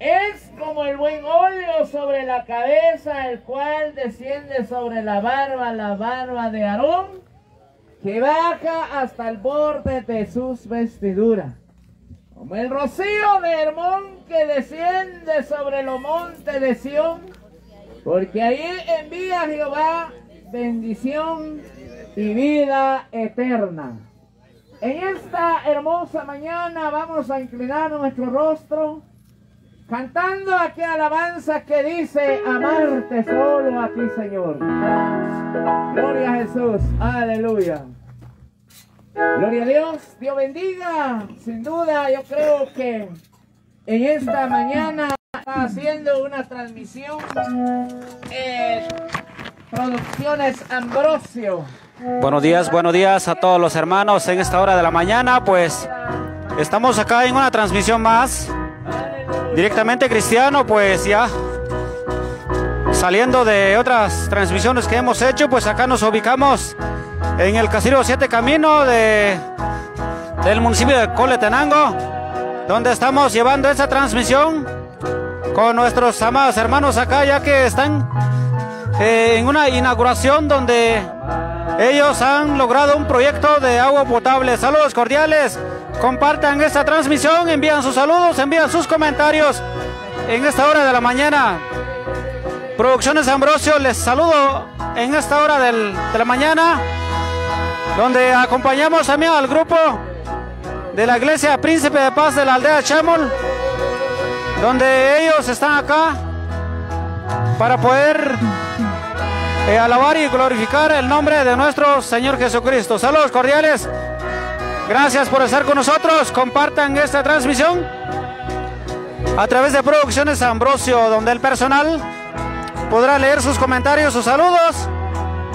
Es como el buen óleo sobre la cabeza, el cual desciende sobre la barba, la barba de Aarón, que baja hasta el borde de sus vestiduras. Como el rocío de Hermón que desciende sobre los montes de Sión, porque ahí envía Jehová bendición y vida eterna. En esta hermosa mañana vamos a inclinar nuestro rostro cantando aquella alabanza que dice amarte solo a ti Señor. Gloria a Jesús, aleluya. Gloria a Dios, Dios bendiga. Sin duda yo creo que en esta mañana está haciendo una transmisión en Producciones Ambrosio. Buenos días, buenos días a todos los hermanos en esta hora de la mañana. Pues estamos acá en una transmisión más directamente cristiano, pues ya saliendo de otras transmisiones que hemos hecho, pues acá nos ubicamos en el Caserío Siete Camino de, del municipio de Coletenango, donde estamos llevando esa transmisión con nuestros amados hermanos acá, ya que están eh, en una inauguración donde ellos han logrado un proyecto de agua potable. Saludos cordiales. Compartan esta transmisión, envían sus saludos, envían sus comentarios en esta hora de la mañana. Producciones Ambrosio, les saludo en esta hora de la mañana, donde acompañamos también al grupo de la Iglesia Príncipe de Paz de la aldea Chamol, donde ellos están acá para poder eh, alabar y glorificar el nombre de nuestro Señor Jesucristo. Saludos cordiales. Gracias por estar con nosotros. Compartan esta transmisión a través de Producciones Ambrosio, donde el personal podrá leer sus comentarios, sus saludos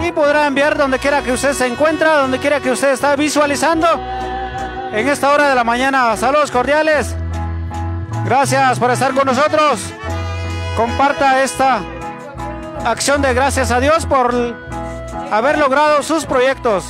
y podrá enviar donde quiera que usted se encuentra, donde quiera que usted está visualizando en esta hora de la mañana. Saludos cordiales. Gracias por estar con nosotros. Comparta esta acción de gracias a Dios por haber logrado sus proyectos.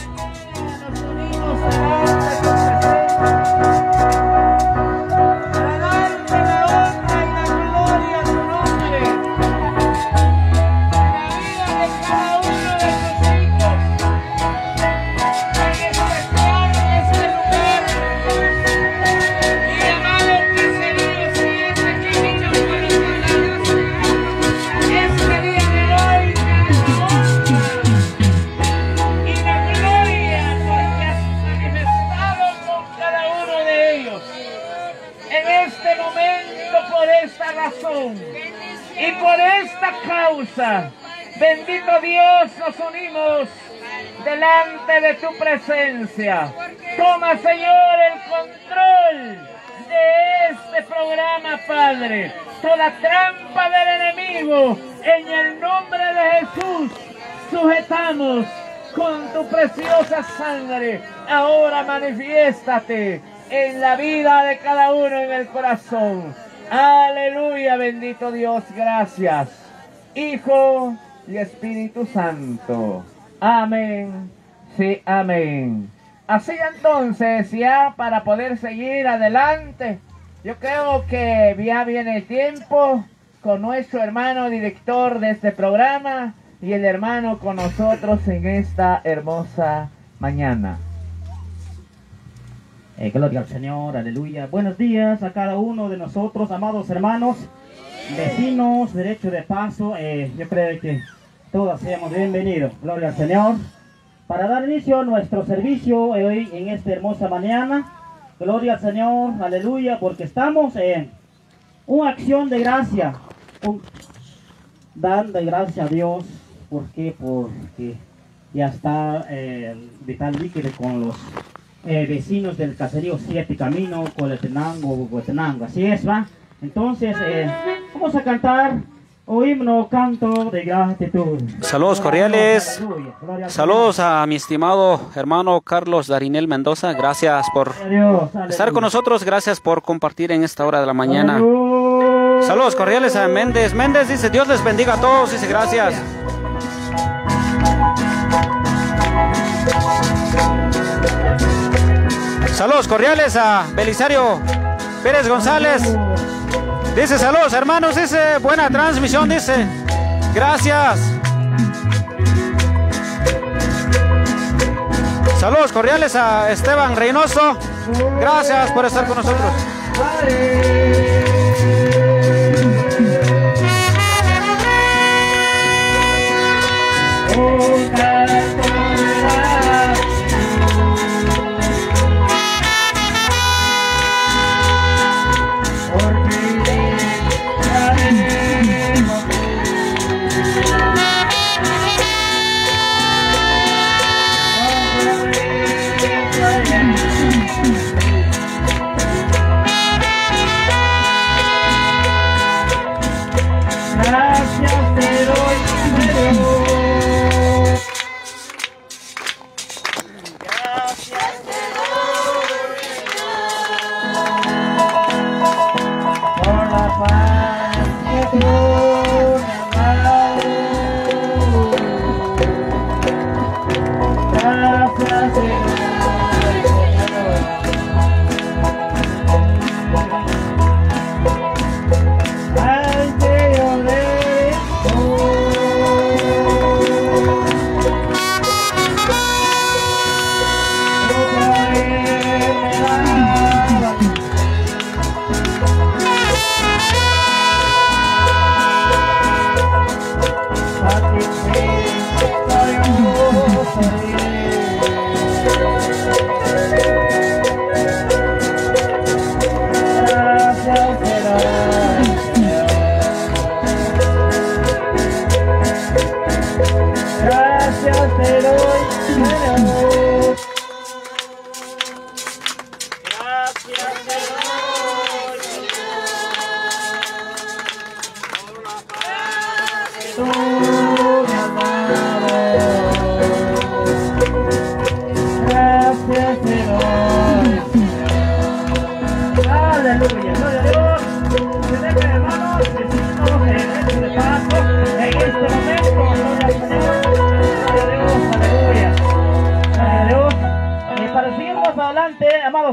Bendito Dios, nos unimos delante de tu presencia. Toma, Señor, el control de este programa, Padre. Toda trampa del enemigo, en el nombre de Jesús, sujetamos con tu preciosa sangre. Ahora manifiéstate en la vida de cada uno en el corazón. Aleluya, bendito Dios, gracias. Hijo y Espíritu Santo. Amén. Sí, amén. Así entonces, ya para poder seguir adelante, yo creo que ya viene el tiempo con nuestro hermano director de este programa y el hermano con nosotros en esta hermosa mañana. Eh, gloria al Señor, aleluya. Buenos días a cada uno de nosotros, amados hermanos, vecinos, derecho de paso. Eh, yo creo que todos seamos bienvenidos. Gloria al Señor. Para dar inicio a nuestro servicio hoy en esta hermosa mañana. Gloria al Señor, aleluya, porque estamos en una acción de gracia. dando gracias a Dios. ¿Por qué? Porque ya está eh, vital líquido con los eh, vecinos del caserío Siete Camino, Coletenango, Huehuetenango. Así es, ¿va? Entonces, eh, vamos a cantar o himno canto de gratitud. Saludos cordiales. Saludos a mi estimado hermano Carlos Darinel Mendoza. Gracias por estar con nosotros. Gracias por compartir en esta hora de la mañana. Saludos cordiales a Méndez. Méndez dice, Dios les bendiga a todos. Dice, gracias. Saludos cordiales a Belisario Pérez González. Dice saludos hermanos, dice buena transmisión, dice. Gracias. Saludos cordiales a Esteban Reynoso. Gracias por estar con nosotros.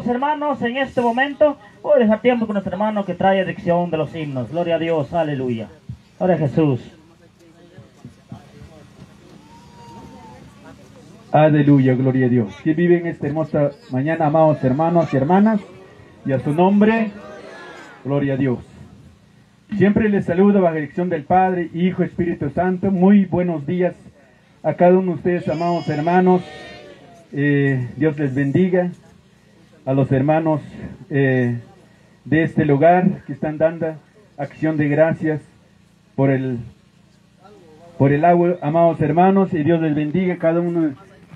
Hermanos, en este momento, voy a dejar tiempo con nuestro hermano que trae adicción de los himnos, gloria a Dios, aleluya, gloria a Jesús. Aleluya, gloria a Dios. Que viven esta hermosa mañana, amados hermanos y hermanas, y a su nombre, gloria a Dios. Siempre les saludo bajo dirección del Padre, Hijo, Espíritu Santo. Muy buenos días a cada uno de ustedes, amados hermanos. Eh, Dios les bendiga. A los hermanos eh, de este lugar que están dando acción de gracias por el por el agua, amados hermanos, y Dios les bendiga a cada uno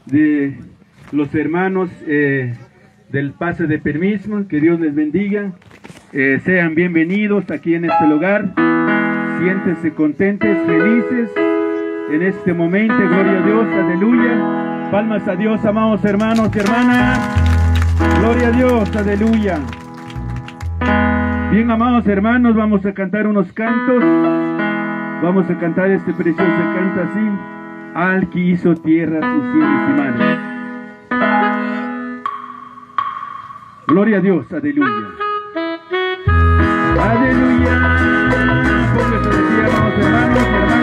de los hermanos eh, del pase de permiso, que Dios les bendiga, Eh, sean bienvenidos aquí en este lugar, siéntense contentos, felices en este momento, gloria a Dios, aleluya, palmas a Dios, amados hermanos y hermanas, gloria a Dios, aleluya. Bien, amados hermanos, vamos a cantar unos cantos. Vamos a cantar este precioso canto así. Al que hizo tierras y cielos y mares. Gloria a Dios, aleluya. Aleluya. Póngase de pie, amados hermanos y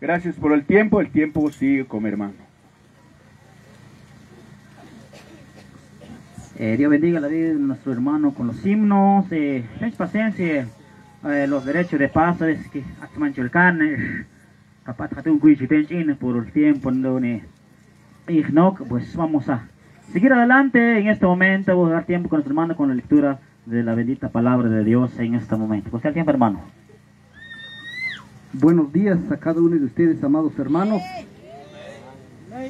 Gracias por el tiempo, el tiempo sigue como hermano. Eh, Dios bendiga la vida de nuestro hermano con los himnos. Eh, paciencia. Eh, los derechos de paso es que mancho el carne. Capaz un cuicho por el tiempo donde Ignok, pues vamos a seguir adelante en este momento. Vamos a dar tiempo con nuestro hermano con la lectura de la bendita palabra de Dios en este momento. Pues el tiempo, hermano. Buenos días a cada uno de ustedes, amados hermanos.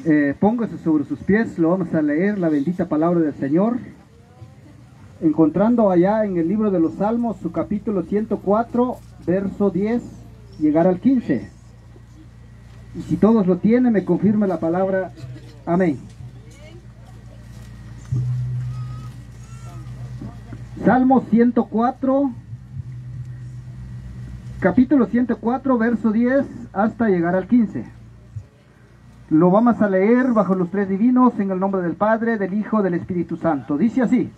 Eh, póngase sobre sus pies, lo vamos a leer, la bendita palabra del Señor. Encontrando allá en el libro de los Salmos, su capítulo 104, verso 10, llegar al 15. Y si todos lo tienen, me confirma la palabra. Amén. Salmo 104, capítulo 104, verso 10 hasta llegar al 15. Lo vamos a leer bajo los tres divinos en el nombre del Padre, del Hijo, del Espíritu Santo. Dice así,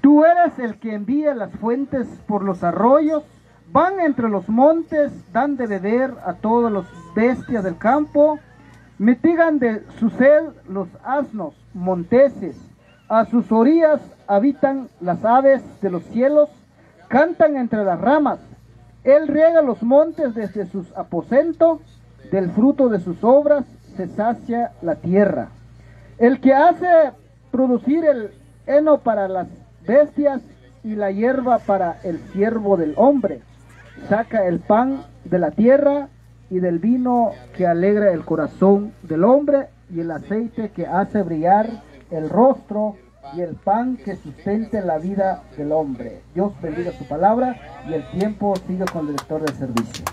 Tú eres el que envía las fuentes por los arroyos, van entre los montes, dan de beber a todas las bestias del campo, mitigan de su sed los asnos, monteses, a sus orillas habitan las aves de los cielos, cantan entre las ramas, él riega los montes desde sus aposentos, del fruto de sus obras se sacia la tierra. El que hace producir el heno para las bestias y la hierba para el siervo del hombre, saca el pan de la tierra y del vino que alegra el corazón del hombre y el aceite que hace brillar el rostro y el pan que sustente la vida del hombre. Dios bendiga su palabra y el tiempo sigue con el director del servicio.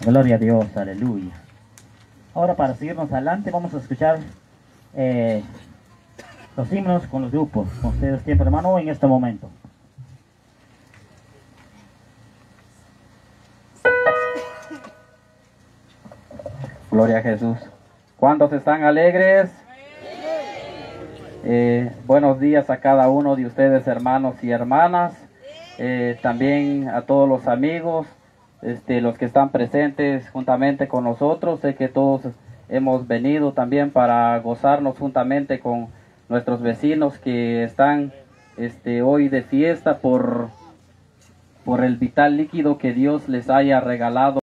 Gloria a Dios, aleluya. Ahora para seguirnos adelante vamos a escuchar eh, los himnos con los grupos. Con ustedes tiempo hermano en este momento. Gloria a Jesús. ¿Cuántos están alegres? Eh, buenos días a cada uno de ustedes, hermanos y hermanas. Eh, también a todos los amigos, este, los que están presentes juntamente con nosotros. Sé que todos hemos venido también para gozarnos juntamente con nuestros vecinos que están este, hoy de fiesta por, por el vital líquido que Dios les haya regalado.